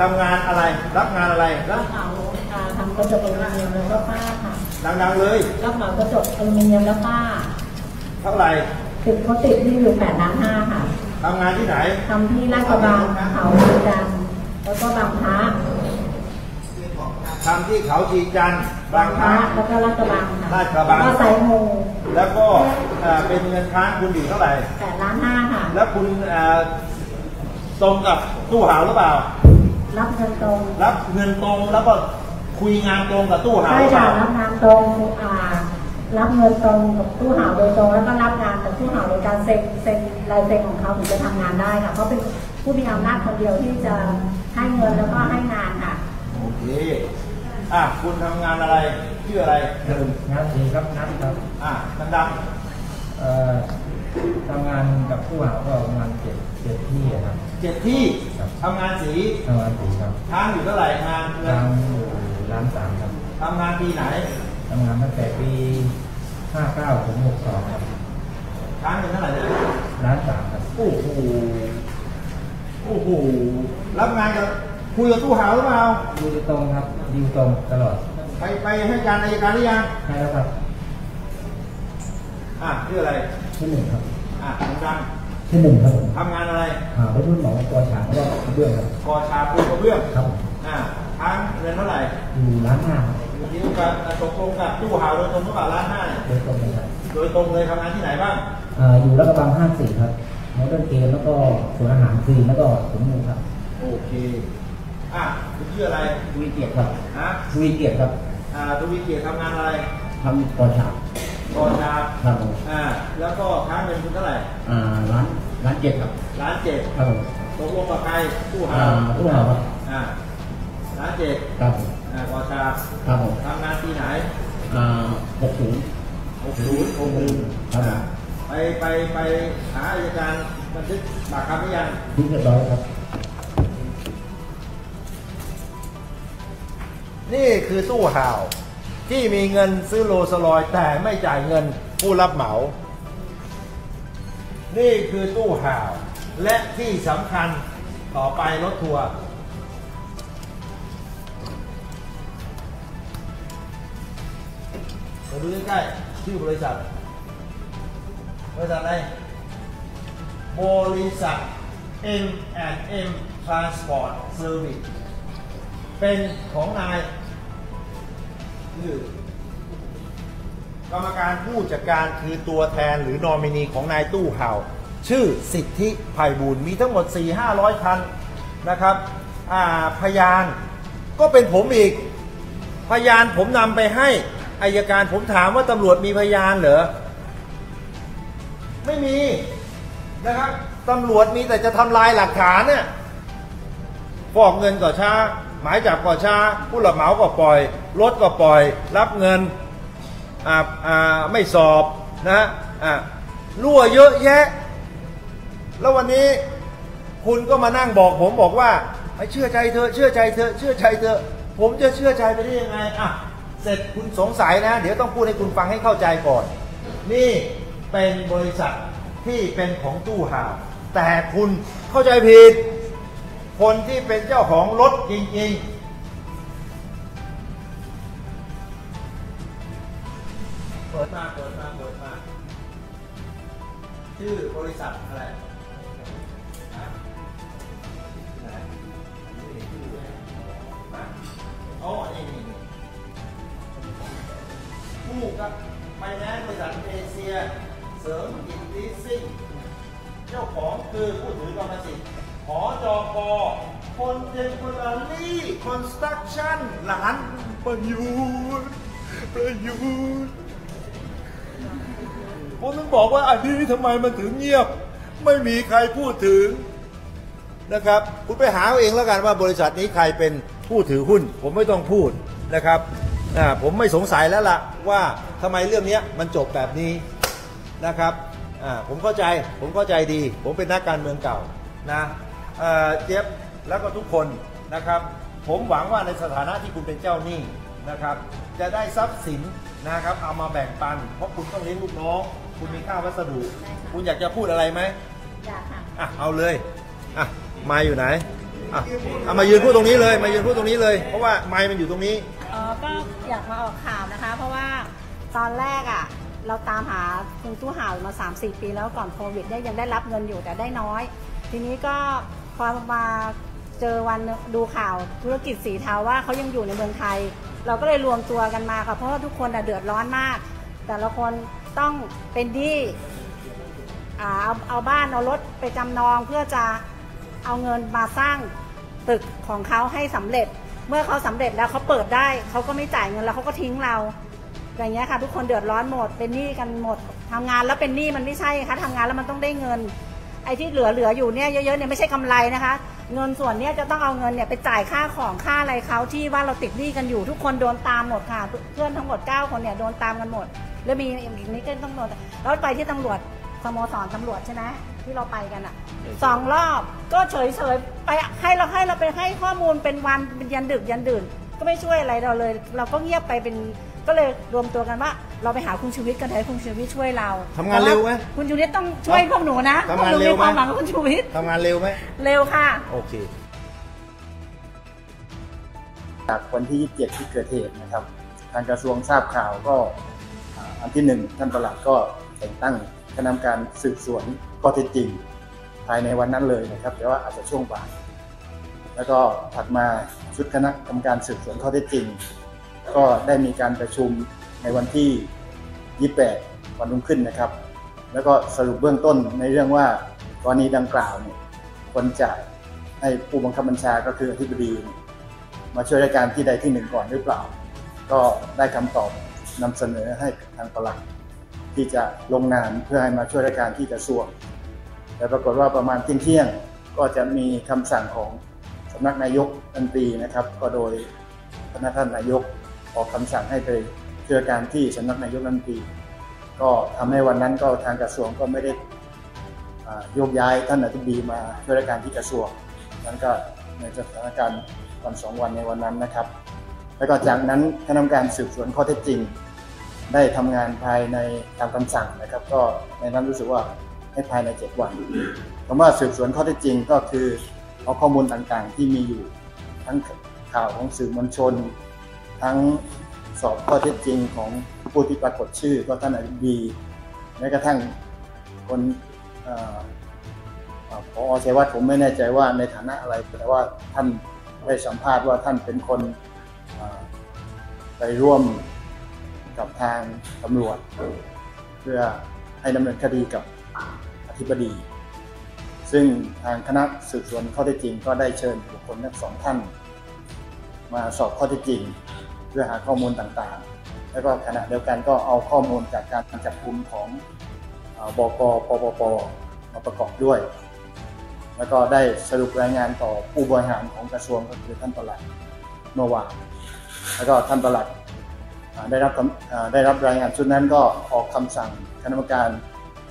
ทำงานอะไร รับงานอะไรแล้รัวบเหมาอ่าทำกระจกอลูมิเนียมแล้วก็ฝ้าค่ะดังๆเลยรับเหมากระจกอลูมิเนียมแล้วฝ้าเท่าไหร่ติดเขาติดที่อยู่แปดล้านห้าค่ะทำงานที่ไหนทำที่ลาดกระบังเขาชีจันทร์แล้วก็บางพระทำที่เขาชีจันทร์บางพพระระแล้วก็ลาดกระบังค่ะลาดกระบังก็ไซโมแล้วก็เอ่อเป็นเงินค้างคุณอยู่เท่าไหร่แปดล้านห้าค่ะ แล้วคุณเอ่อตรงกับตู้หาวหรือเปล่า รับเงินตรงรับเงินตรงแล้วก็คุยงานตรงกับตู้หาวใช่หรือเปค่ะล่ารับงานตรงอ่ารับเงินตรงกับตู้ห่าวโดยตรงแล้วก็รับงานกับตู้ห่าวโดยการเซ็นเซ็นลายเซ็นของเขาถึงจะทำงานได้ค่ะเขาเป็นผู้มีอำนาจคนเดียวที่จะให้เงินแล้วก็ให้งานค่ะโอเคอะคุณทำงานอะไรชื่ออะไรงานสีครับนัดครับอะดังเอ่อทำงานกับผู้หาก็ประมาณเจ็ดเจ็ดที่อะครับๆ เจ็ดที่ครับ ทำงานสีทำงานสีครับค้างอยู่เท่าไหร่งานเงิทานงอยู่ร้านสามครับทำงานปีไหนทำงานตั้งแต่ปีห้าเก้าถึงหกสองครับค้างอยู่เท่าไหร่เนี่ยร้านสามครับโอ้โหโอ้โหรับงานกับคุยกับตู้หาวหรือเปล่าดิวตรงครับดิวตรงตลอดไปไปให้การอายการหรือยังใช่แล้วครับอะชื่ออะไรที่หนึ่งครับอะดัง ที่หนึ่งครับผมๆทำงานอะไรอ่าไปรุ่นหมอตัวฉางแล้วก็เบื้องครับกอชาปูกระเบื้องครับผมอะค้างเงินเท่าไหร่อยู่ร้านห้าครับอยู่ที่กับตกลงกับตู้หาวโดยตรงหรือเปล่าร้านห้าเนี่ยโดยตรงเลยครับโดยตรงเลยทำงานที่ไหนบ้างอ่าอยู่รักกระบังห้าสี่ครับโมเดิร์นเกมแล้วก็สวนอาหารฟรีแล้วก็สวนมูครับ โอเคอะคุณชื่ออะไรวีเกียรติครับฮะวีเกียรติครับอ่าทวีเกียรติทำงานอะไรทำก่อฉาบกอชาครับผมอ่าแล้วก็ค้างเงินคุณเท่าไหร่อ่าร้าน ร้านเจ็ดครับล้านเจ็ดครับผมตกลงกับใครตู้อ่าหาวตู้หาวครับอ่าล้านเจ็ดครับผมอ่ากอชาครับผมทำงานปีไหนอ่าหกศูนย์หกศูนย์หกหนึ่งครับผมไปไปไปหาอายการบันทึกปากคำหรือยังทิ้งเรียบร้อยครับ นี่คือตู้ห่าว ที่มีเงินซื้อโลสลอยแต่ไม่จ่ายเงินผู้รับเหมา นี่คือตู้ห่าว และที่สำคัญต่อไปรถทัวร์มาดูใกล้ๆชื่อบริษัท บริษัทอะไร บริษัท M&M Transport Service เป็นของนายคือ กรรมการผู้จัดการคือตัวแทนหรือนอมินีของนายตู้เห่า ชื่อสิทธิภัยบูลย์มีทั้งหมด 4-500คันนะครับพยานก็เป็นผมอีก พยานผมนำไปให้อายการผมถามว่าตำรวจมีพยานเหรอ ไม่มีนะครับตำรวจมีแต่จะทำลายหลักฐานเนี่ยฟอกเงินก็ช้า หมายจับก็ช้า ผู้รับเหมาก็ปล่อย รถก็ปล่อย รับเงิน ไม่สอบนะอ่ารั่วเยอะแยะ แล้ววันนี้คุณก็มานั่งบอกผมบอกว่าให้เชื่อใจเธอเชื่อใจเธอเชื่อใจเธอ ผมจะเชื่อใจไปได้ยังไงอะเสร็จคุณสงสัยนะ เดี๋ยวต้องพูดให้คุณฟังให้เข้าใจก่อน นี่เป็นบริษัทที่เป็นของตู้ห่าวแต่คุณเข้าใจผิด คนที่เป็นเจ้าของรถจริง ๆ ชื่อบริษัทอะไรฮะไหนไม่เห็นชื่อเลยฮะอ๋อนี่นี่ผูกกับไฟแนนซ์บริษัทเอเชีย เสริมกิจลิสซิ่งเจ้าของคือผู้ถือกรรมสิทธิ์หจก. Contemporary Construction หลานประยุทธ์ประยุทธ์ ผมต้องบอกว่าอันนี้ทำไมมันถึงเงียบ ไม่มีใครพูดถึงนะครับ คุณไปหาเอาเองแล้วกันว่าบริษัทนี้ใครเป็นผู้ถือหุ้น ผมไม่ต้องพูดนะครับอ่าผมไม่สงสัยแล้วล่ะว่าทำไมเรื่องนี้มันจบแบบนี้นะครับอ่าผมเข้าใจผมเข้าใจดี ผมเป็นนักการเมืองเก่านะเอ่อเจี๊ยบแล้วก็ทุกคนนะครับ ผมหวังว่าในสถานะที่คุณเป็นเจ้าหนี้นะครับ จะได้ทรัพย์สินนะครับ เอามาแบ่งปัน เพราะคุณต้องเลี้ยงลูกน้อง คุณมีค่าวัสดุ คุณอยากจะพูดอะไรไหมอยากค่ะ อะเอาเลยอะมาอยู่ไหนออะเอามายืนพูดตรงนี้เลย มายืนพูดตรงนี้เลย เพราะว่าไมค์มันอยู่ตรงนี้อ๋อก็อยากมาออกข่าวนะคะ เพราะว่าตอนแรกอะ เราตามหาคุณตู้ห่าวมา 3-4 ปีแล้วก่อนโควิดเนี่ยยังได้รับเงินอยู่แต่ได้น้อย ทีนี้ก็พอมาเจอวันดูข่าวธุรกิจสีเทาว่าเขายังอยู่ในเมืองไทย เราก็เลยรวมตัวกันมาค่ะเพราะว่าทุกคนน่ะเดือดร้อนมาก แต่ละคน ต้องเป็นหนี้อ่าเอาเอาบ้านเอารถไปจำนองเพื่อจะเอาเงินมาสร้างตึกของเขาให้สำเร็จ เมื่อเขาสำเร็จแล้วเขาเปิดได้เขาก็ไม่จ่ายเงินแล้วเขาก็ทิ้งเรา อย่างเงี้ยค่ะ ทุกคนเดือดร้อนหมดเป็นหนี้กันหมดทำงานแล้วเป็นหนี้มันไม่ใช่ค่ะทำงานแล้วมันต้องได้เงิน ไอ้ที่เหลือเหลืออยู่เนี่ยเยอะๆเนี่ยไม่ใช่กำไรนะคะ เงินส่วนเนี้ยจะต้องเอาเงินเนี่ยไปจ่ายค่าของค่าอะไรเขาที่ว่าเราติดหนี้กันอยู่ ทุกคนโดนตามหมดค่ะ เพื่อนทั้งหมด 9 คนเนี่ยโดนตามกันหมด แล้วมีอีกนิดก็ต้องโดนแล้วไปที่ตำรวจสโมสรตำรวจใช่ไหมที่เราไปกันอะสองรอบก็เฉยๆไปให้เราให้เราไปให้ข้อมูลเป็นวันเป็นยันดึกยันดื่น ก็ไม่ช่วยอะไรเราเลย เราก็เงียบไปเป็นก็เลยรวมตัวกันว่า เราไปหาคุณชูวิทย์กันเถอะให้คุณชูวิทย์ช่วยเราทำงานเร็วไหมคุณชูวิทย์ต้องช่วยพวกหนูนะทำงานพกหเร็วไหมมีความหวังกับคุณชูวิทย์ทำงานเร็วไหมเร็วค่ะ โอเคจากวันที่ 27 ที่เกิดเหตุนะครับ ทางกระทรวงทราบข่าวก็ อันที่หนึ่งท่านประหลัดก็แต่งตั้งคณะกรรมการสืบสวนข้อเท็จจริง ภายในวันนั้นเลยนะครับ แต่ว่าอาจจะช่วงบ่าย แล้วก็ถัดมาชุดคณะกรรมการสืบสวนข้อเท็จจริง ก็ได้มีการประชุมในวันที่ 28 วันรุ่งขึ้นนะครับ แล้วก็สรุปเบื้องต้นในเรื่องว่ากรณีดังกล่าวเนี่ยควรจะให้ผู้บังคับบัญชาก็คืออธิบดี มาช่วยรายการที่ใดที่หนึ่งก่อนหรือเปล่า ก็ได้คำตอบ นำเสนอให้ทางประหลัดที่จะลงนามเพื่อให้มาช่วยรายการที่กระทรวงแต่ปรากฏว่าประมาณเที่ยงเที่ยงก็จะมีคำสั่งของสำนักนายกรันตีนะครับ ก็โดยพนักท่านนายกออกคำสั่งให้ไปช่วยรายการที่สำนักนายกรันตีก็ทำให้วันนั้นก็ทางกระทรวงก็ไม่ได้โยกย้ายท่านอธิบดีมาช่วยรายการที่กระทรวงนั้นก็ในสถานการณ์วันสองวันในวันนั้นนะครับ แล้วก็จากนั้นคณะกรรมการสืบสวนข้อเท็จจริง ได้ทำงานภายในตามคำสั่งนะครับ ก็ในนั้นรู้สึกว่าให้ภายใน 7 วันคำว่าสืบสวนข้อเท็จจริงก็คือเอาข้อมูลต่างๆ ที่มีอยู่ทั้งข่าวของสื่อมวลชน ทั้งสอบข้อเท็จจริงของผู้ที่ปรากฏชื่อก็ท่านอธิบดีแม้กระทั่งคนเอ่ออ่าพอชัยวัฒน์ผมไม่แน่ใจว่าในฐานะอะไร แต่ว่าท่านได้สัมภาษณ์ว่าท่านเป็นคนไปร่วม กับทางตำรวจ เพื่อให้ดำเนินคดีกับอธิบดี ซึ่งทางคณะสืบสวนข้อเท็จจริงก็ได้เชิญบุคคลทั้งสองท่าน มาสอบข้อเท็จจริง เพื่อหาข้อมูลต่างๆ แล้วก็ขณะเดียวกันก็เอาข้อมูลจากการจับกุมของบกปปปมาประกอบด้วย แล้วก็ได้สรุปรายงานต่อผู้บริหารของกระทรวงก็คือท่านประหลัดเมื่อวานแล้วก็ท่านประหลัด ได้รับได้รับรายงานชุดนั้นก็ออกคำสั่งคณะกรรมการ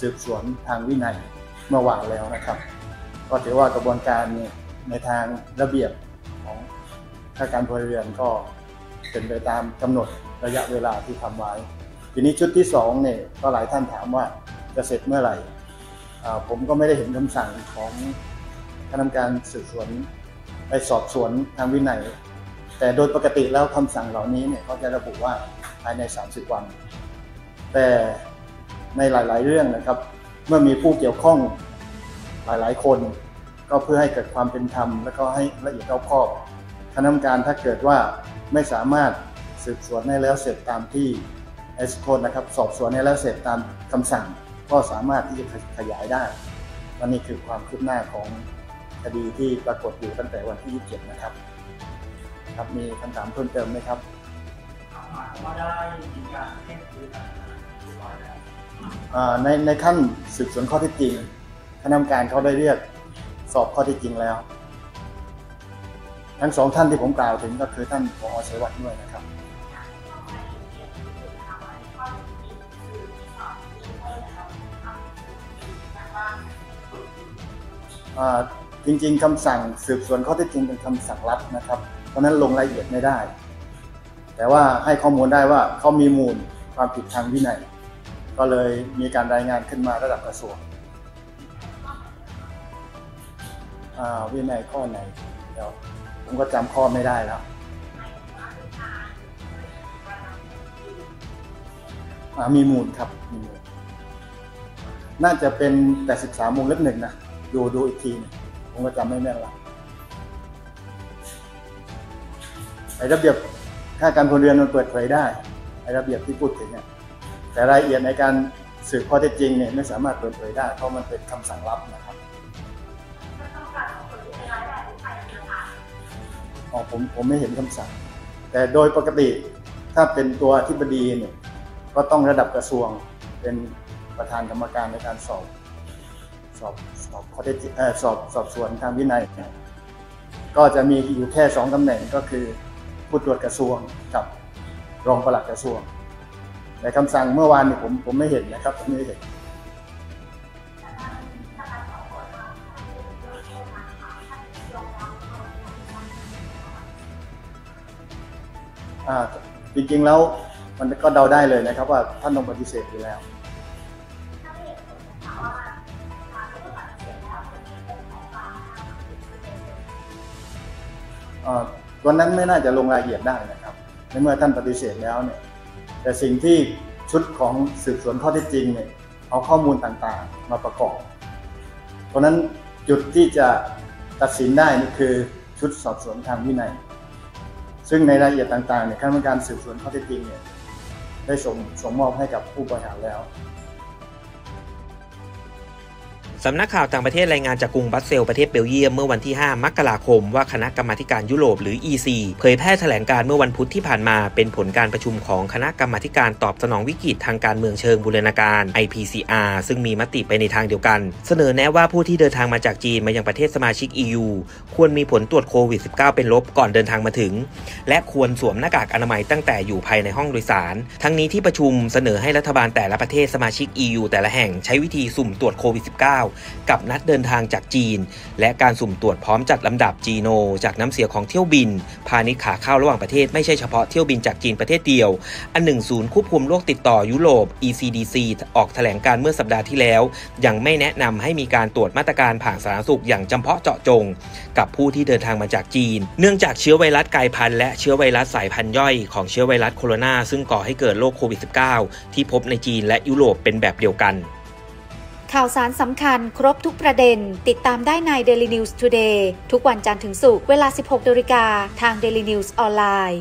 สืบสวนทางวินัยเมื่อวานแล้วนะครับ ก็ถือว่ากระบวนการนี่ยในทางระเบียบของข้าราชการพลเรือนก็เป็นไปตามกำหนดระยะเวลาที่ทำไว้ ทีนี้ชุดที่สองเนี่ยก็หลายท่านถามว่าจะเสร็จเมื่อไหร่ ผมก็ไม่ได้เห็นคำสั่งของคณะกรรมการสืบสวนไปสอบสวนทางวินัย แต่โดยปกติแล้วคำสั่งเหล่านี้เนี่ยเขาจะระบุว่าภายใน 30 วัน แต่ในหลาย ๆ เรื่องนะครับ เมื่อมีผู้เกี่ยวข้องหลาย ๆ คน ก็เพื่อให้เกิดความเป็นธรรม และก็ให้ละเอียดรอบคอบคณะกรรมการถ้าเกิดว่าไม่สามารถสืบสวนให้แล้วเสร็จตามที่เอสโคนะครับสอบสวนให้แล้วเสร็จตามคำสั่ง ก็สามารถที่จะขยายได้วันนี้คือความคืบหน้าของคดีที่ปรากฏอยู่ตั้งแต่วันที่ 27 นะครับ ครับ มีคำถามเพิ่มเติมไหมครับอ่าในในขั้นสืบสวนข้อเท็จจริง คณะกรรมการเขาได้เรียกสอบข้อเท็จจริงแล้ว ทั้งสองท่านที่ผมกล่าวถึงก็คือท่านผอชัยวัฒน์ด้วยนะครับ จริงๆคำสั่งสืบสวนข้อเท็จจริงเป็นคำสั่งลับนะครับ เพราะนั้นลงรายละเอียดไม่ได้ แต่ว่าให้ข้อมูลได้ว่าเขามีมูลความผิดทางวินัย ก็เลยมีการรายงานขึ้นมาระดับกระทรวงอ่าวินัยข้อไหนเดี๋ยวผมก็จำข้อไม่ได้แล้วมีมูลครับมีมูลน่าจะเป็น 83วงเล็บหนึ่งนะ ดูดูอีกทีนึงผมก็จำไม่แม่นละ ไอ้ระเบียบค่าการพลเรือนมันเปิดเผยได้ไอ้ระเบียบที่พูดถึงเนี่ยแต่รายละเอียดในการสืบข้อเท็จจริงเนี่ยไม่สามารถเปิดเผยได้เพราะมันเป็นคำสั่งลับนะครับอ๋อผมผมไม่เห็นคำสั่ง แต่โดยปกติถ้าเป็นตัวที่บดีเนี่ยก็ต้องระดับกระทรวงเป็นประธานกรรมการในการสอบสอบสอบข้อเท็จจริงเอ่อสอบสอบสวนทางวินัยเนี่ยก็จะมีอยู่แค่สองตำแหน่งก็คือ ผู้ตรวจกระทรวงกับรองปลัดกระทรวงในคำสั่งเมื่อวานนี้ผมผมไม่เห็นนะครับผมไม่เห็นอ่าจริงๆแล้วมันก็เดาได้เลยนะครับ ว่าท่านต้องปฏิเสธอยู่แล้วอ่อ ตัวนั้นไม่น่าจะลงรายละเอียดได้นะครับในเมื่อท่านปฏิเสธแล้วเนี่ยแต่สิ่งที่ชุดของสืบสวนข้อเท็จจริงเนี่ยเอาข้อมูลต่างๆ มาประกอบ เพราะนั้นจุดที่จะตัดสินได้นี่คือชุดสอบสวนทางวินัย ซึ่งในรายละเอียดต่างๆเนี่ยคณะกรรมการสืบสวนข้อเท็จจริงเนี่ยได้ส่งส่งมอบให้กับผู้บริหารแล้ว สำนักข่าวต่างประเทศรายงานจากกรุงบัสเซลประเทศเบลเยียมเมื่อวันที่ 5 มกราคม ว่าคณะกรรมาการยุโรปหรือ EC เผยแพร่แถลงการเมื่อวันพุธที่ผ่านมา เป็นผลการประชุมของคณะกรรมาการตอบสนองวิกฤตทางการเมืองเชิงบูรณาการ IPCR ซึ่งมีมติไปในทางเดียวกัน เสนอแนะว่าผู้ที่เดินทางมาจากจีนมายังประเทศสมาชิก EU ควรมีผลตรวจโควิด -19 เป็นลบก่อนเดินทางมาถึง และควรสวมหน้ากากอนามัยตั้งแต่อยู่ภายในห้องโดยสาร ทั้งนี้ที่ประชุมเสนอให้รัฐบาลแต่ละประเทศสมาชิก EU แต่ละแห่งใช้วิธีสุ่มตรวจโควิด -19 กับนัดเดินทางจากจีน และการสุ่มตรวจพร้อมจัดลำดับจีโน จากน้ำเสียของเที่ยวบิน พาณิชย์ขาเข้าระหว่างประเทศไม่ใช่เฉพาะเที่ยวบินจากจีนประเทศเดียว อันหนึ่งศูนย์ควบคุมโรคติดต่อยุโรป ECDC ออกแถลงการเมื่อสัปดาห์ที่แล้ว ยังไม่แนะนำให้มีการตรวจมาตรการผ่านสาธารณสุขอย่างจำเพาะเจาะจง กับผู้ที่เดินทางมาจากจีน เนื่องจากเชื้อไวรัสกลายพันธุ์และเชื้อไวรัสสายพันธุ์ย่อยของเชื้อไวรัสโคโรนาซึ่งก่อให้เกิดโรคโควิด -19 ที่พบในจีนและยุโรปเป็นแบบเดียวกัน ข่าวสารสำคัญครบทุกประเด็น ติดตามได้ใน Daily News Today ทุกวันจันทร์ถึงศุกร์เวลา 16นาฬิกาทาง Daily News ออนไลน์